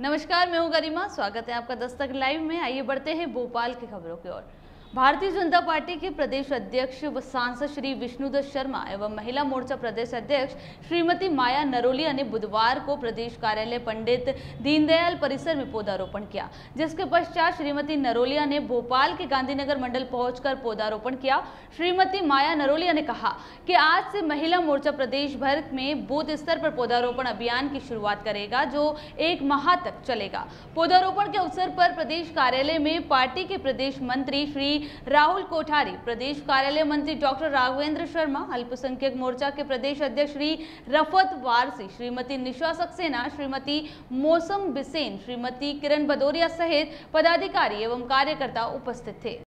नमस्कार, मैं हूँ गरिमा। स्वागत है आपका दस्तक लाइव में। आइए बढ़ते हैं भोपाल की खबरों की ओर। भारतीय जनता पार्टी के प्रदेश अध्यक्ष व सांसद श्री विष्णुदत्त शर्मा एवं महिला मोर्चा प्रदेश अध्यक्ष श्रीमती माया नरोलिया ने बुधवार को प्रदेश कार्यालय पंडित दीनदयाल परिसर में पौधारोपण किया, जिसके पश्चात श्रीमती नरोलिया ने भोपाल के गांधीनगर मंडल पहुंचकर पौधारोपण किया। श्रीमती माया नरोलिया ने कहा कि आज से महिला मोर्चा प्रदेश भर में बूथ स्तर पर पौधारोपण अभियान की शुरुआत करेगा, जो एक माह तक चलेगा। पौधारोपण के अवसर पर प्रदेश कार्यालय में पार्टी के प्रदेश मंत्री श्री राहुल कोठारी, प्रदेश कार्यालय मंत्री डॉक्टर राघवेंद्र शर्मा, अल्पसंख्यक मोर्चा के प्रदेश अध्यक्ष श्री रफत वारसी, श्रीमती निशा सक्सेना, श्रीमती मौसम बिसेन, श्रीमती किरण भदौरिया सहित पदाधिकारी एवं कार्यकर्ता उपस्थित थे।